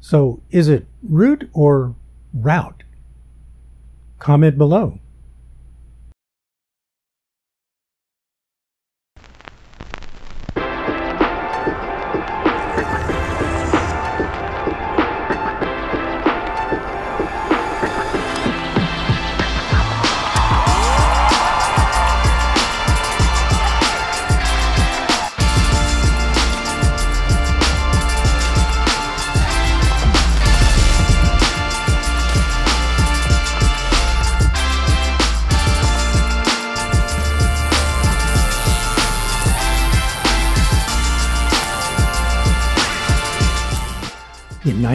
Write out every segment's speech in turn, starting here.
So is it route or route? Comment below.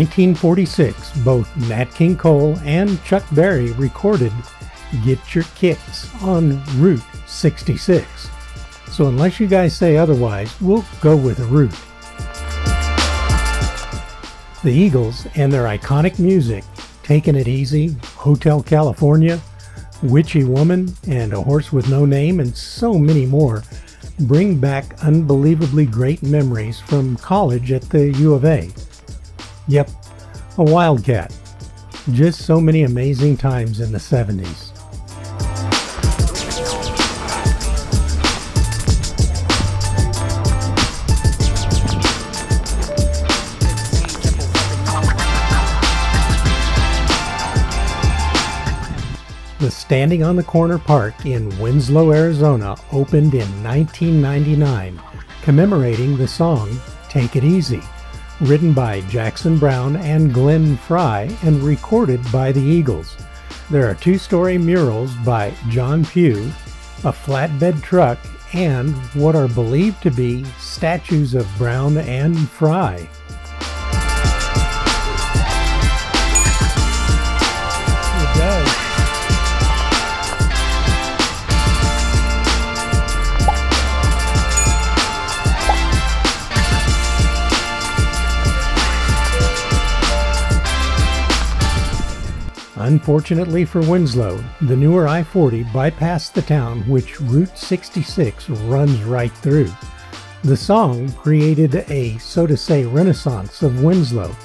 1946, both Nat King Cole and Chuck Berry recorded Get Your Kicks on Route 66. So unless you guys say otherwise, we'll go with a Route. The Eagles and their iconic music, Taking It Easy, Hotel California, Witchy Woman, and A Horse with No Name, and so many more, bring back unbelievably great memories from college at the U of A. Yep, a wildcat. Just so many amazing times in the 70s. The Standing on the Corner Park in Winslow, Arizona opened in 1999, commemorating the song Take It Easy written by Jackson Browne and Glenn Frey and recorded by the Eagles. There are two story murals by John Pugh, a flatbed truck, and what are believed to be statues of Browne and Frey. Unfortunately for Winslow, the newer I 40 bypassed the town which Route 66 runs right through. The song created a, so to say, renaissance of Winslow,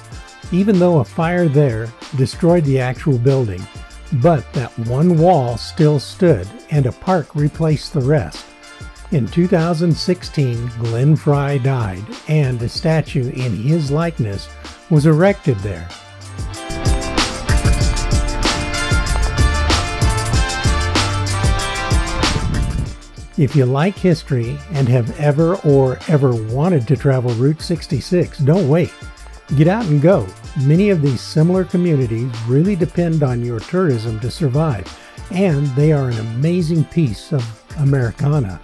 even though a fire there destroyed the actual building. But that one wall still stood, and a park replaced the rest. In 2016, Glenn Frey died, and a statue in his likeness was erected there. If you like history and have ever or ever wanted to travel Route 66, don't wait. Get out and go. Many of these similar communities really depend on your tourism to survive, and they are an amazing piece of Americana.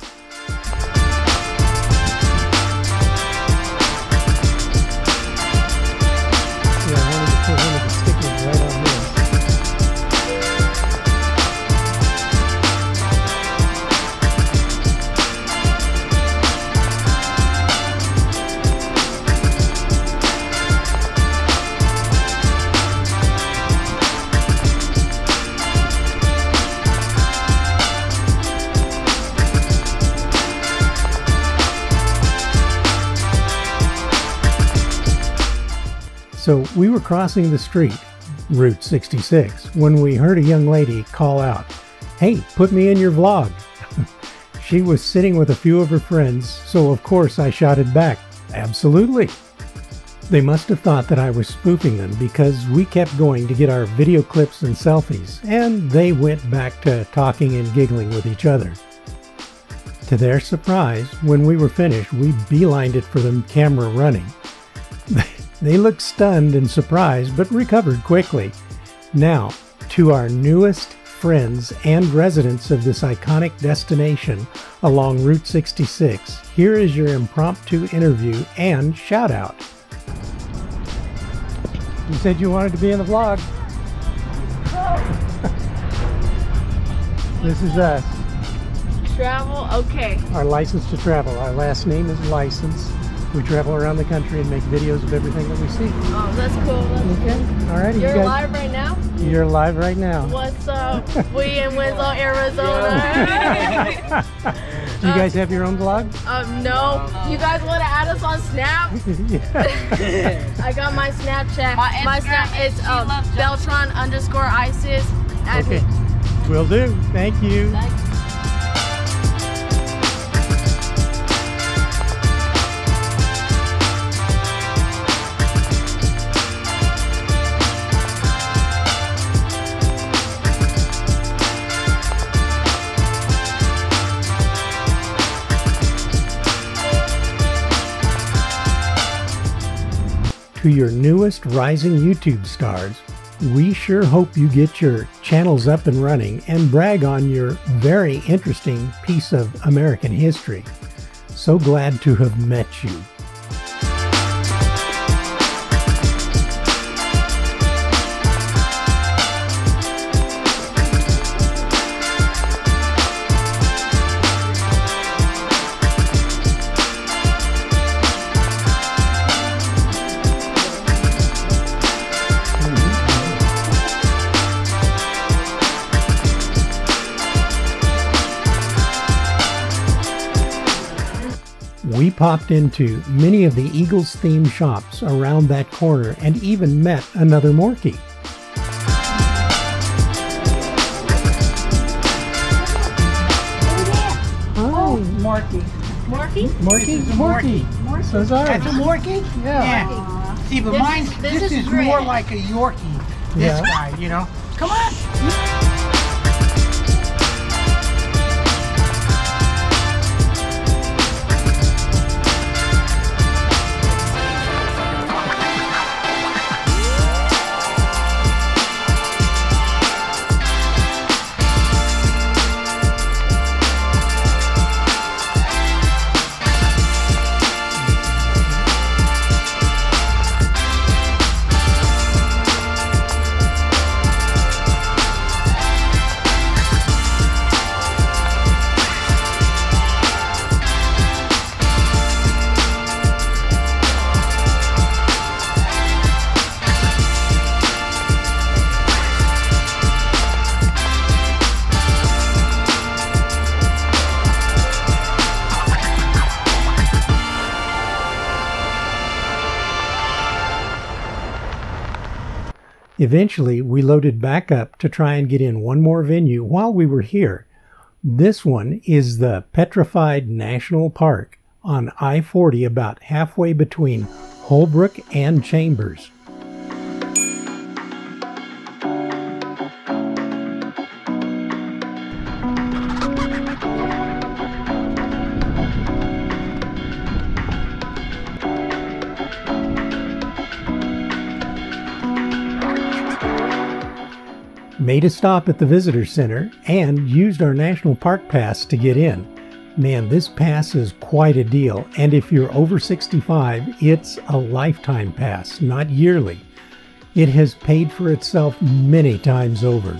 So we were crossing the street, Route 66, when we heard a young lady call out, Hey, put me in your vlog. she was sitting with a few of her friends, so of course I shouted back, Absolutely. They must have thought that I was spoofing them because we kept going to get our video clips and selfies, and they went back to talking and giggling with each other. To their surprise, when we were finished, we beelined it for them camera running. They looked stunned and surprised, but recovered quickly. Now, to our newest friends and residents of this iconic destination along Route 66, here is your impromptu interview and shout out. You said you wanted to be in the vlog. this is us, Travel, okay. our license to travel. Our last name is License. We travel around the country and make videos of everything that we see. Oh, that's cool. That's Okay. All right. cool. You're live right now? You're live right now. What's up? we in Winslow, Arizona. Do you guys have your own vlog? Um, no. You guys want to add us on Snap? yeah. I got my Snapchat. My My, Snap is is um, Beltron underscore ISIS. Add. Okay. Will do. Thank you. To your newest rising YouTube stars, we sure hope you get your channels up and running and brag on your very interesting piece of American history. So glad to have met you. Popped into many of the Eagles themed shops around that corner and even met another Morkie. Oh, Morkie. Morkie? Morkie? This is a Morkie. So is ours. That's a Morkie? Yeah. See, but This mine's, is- this this, is is, more like a Yorkie. This Yeah. guy, you know? Come on. Eventually, we loaded back up to try and get in one more venue while we were here. This one is the Petrified National Park on I 40, about halfway between Holbrook and Chambers. Made a stop at the visitor center and used our national park pass to get in. Man, this pass is quite a deal, and if you're over 65, it's a lifetime pass, not yearly. It has paid for itself many times over.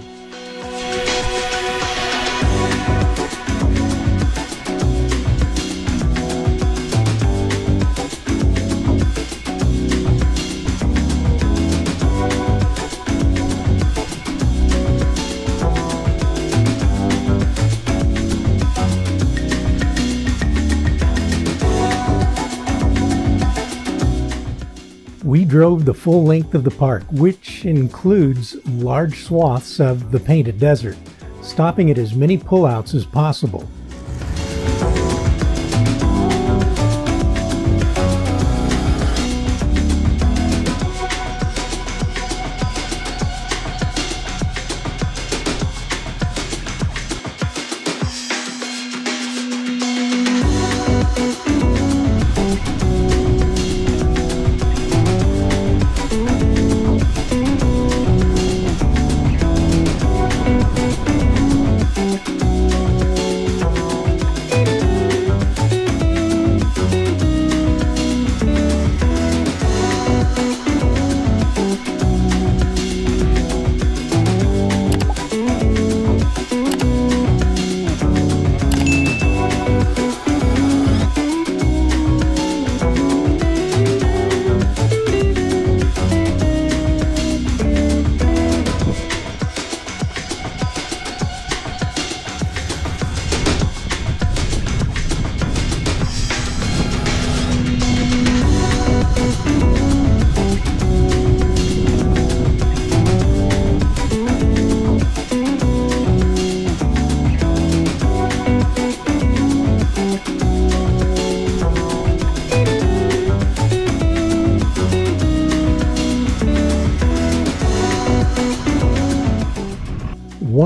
Drove the full length of the park, which includes large swaths of the painted desert, stopping at as many pullouts as possible.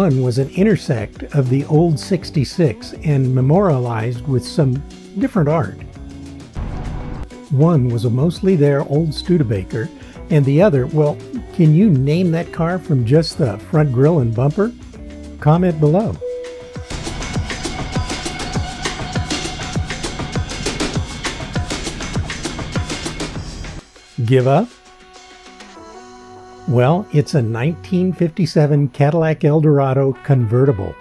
One was an intersect of the old 66 and memorialized with some different art. One was a mostly there old Studebaker, and the other, well, can you name that car from just the front grille and bumper? Comment below. Give up? Well, it's a 1957 Cadillac Eldorado convertible.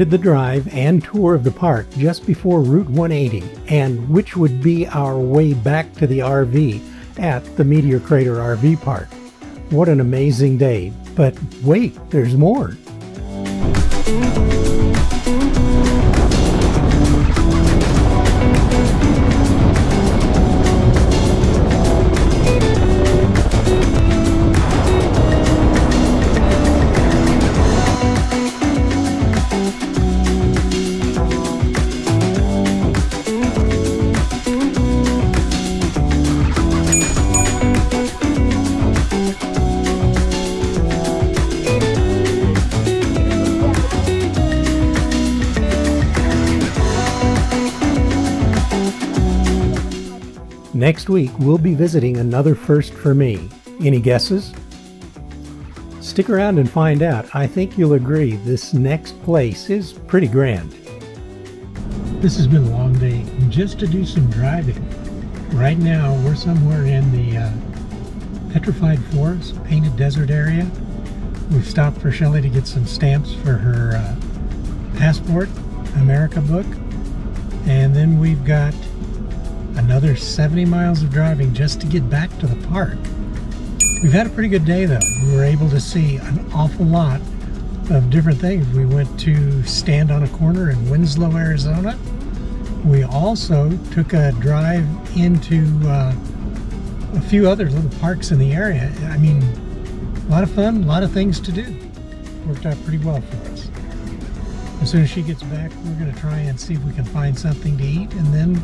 Ended the drive and tour of the park just before Route 180, and which would be our way back to the RV at the Meteor Crater RV Park. What an amazing day! But wait, there's more. Next week, we'll be visiting another first for me. Any guesses? Stick around and find out. I think you'll agree this next place is pretty grand. This has been a long day just to do some driving. Right now, we're somewhere in the uh, Petrified Forest, Painted Desert area. We've stopped for Shelly to get some stamps for her uh, passport, America book. And then we've got another 70 miles of driving just to get back to the park. We've had a pretty good day though. We were able to see an awful lot of different things. We went to stand on a corner in Winslow, Arizona. We also took a drive into uh, a few other little parks in the area. I mean, a lot of fun, a lot of things to do. Worked out pretty well for us. As soon as she gets back, we're going to try and see if we can find something to eat, and then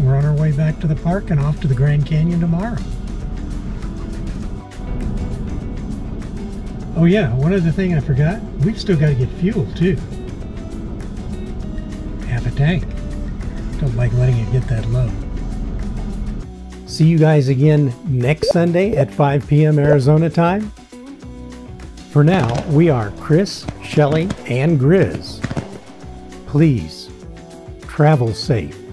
we're on our way back to the park and off to the Grand Canyon tomorrow. Oh yeah, one other thing I forgot, we've still got to get fuel too. Half a tank. Don't like letting it get that low. See you guys again next Sunday at 5 p.m. Arizona time. For now, we are Chris, Shelly, and Grizz. Please, travel safe.